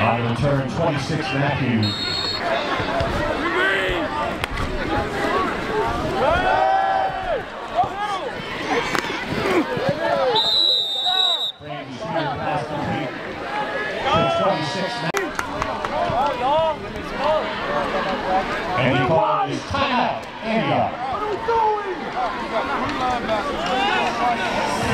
Out of the turn, 26 Matthews. And he called timeout. Antioch. What are you doing?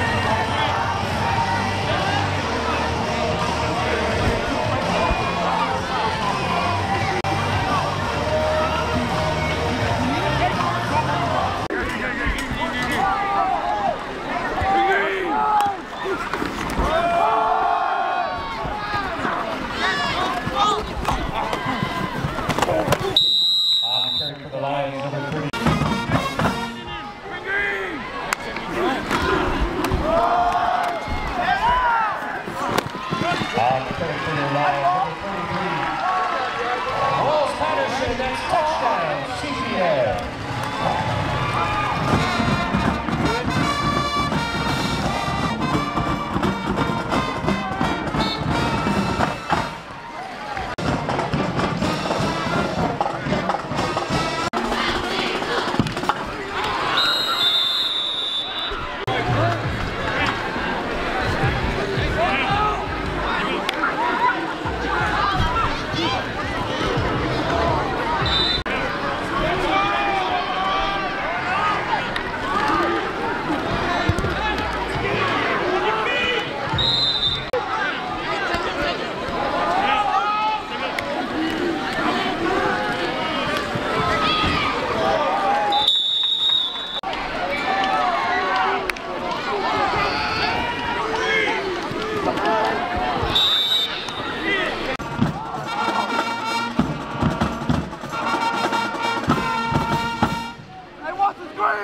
On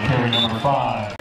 carry number five.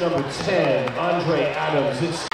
Number 10, Andre Adams. It's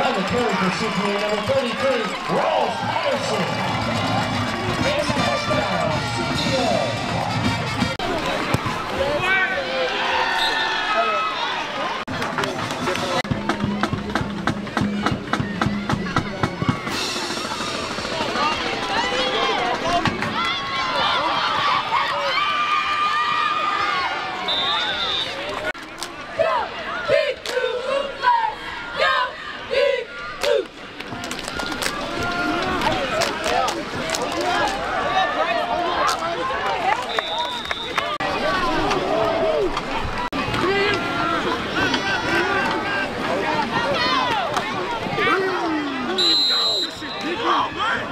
On the curve for Superman number 33, Rolf Patterson.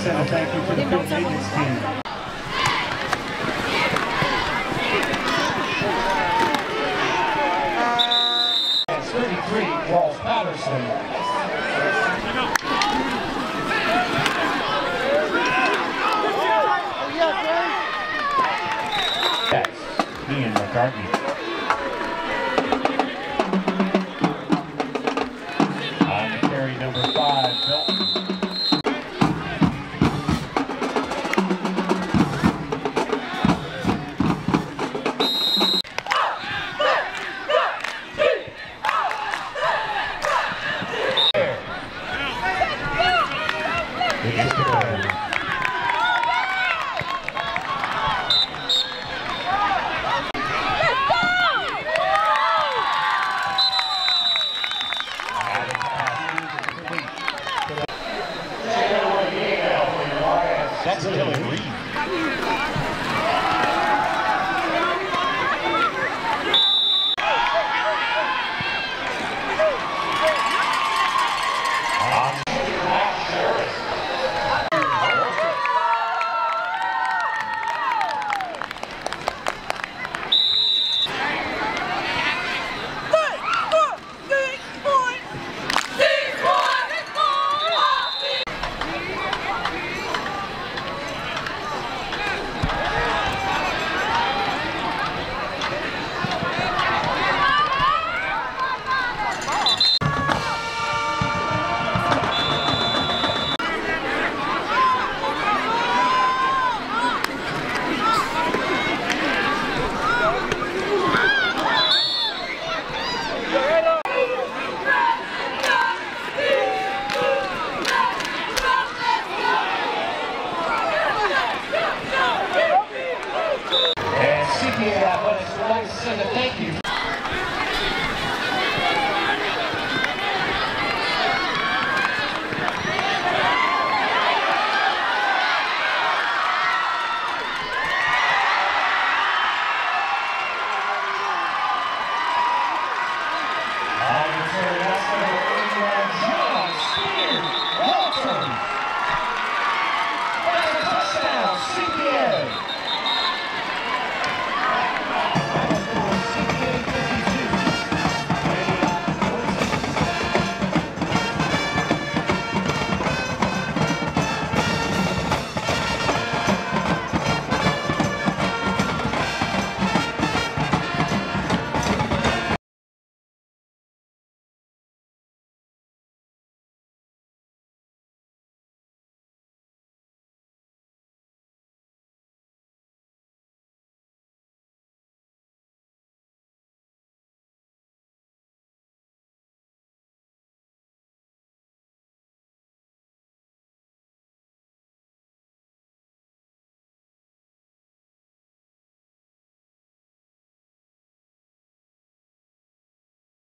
Always got to send a thank you to the field maintenance team. That's 33, Charles Patterson. Ian McCartney. It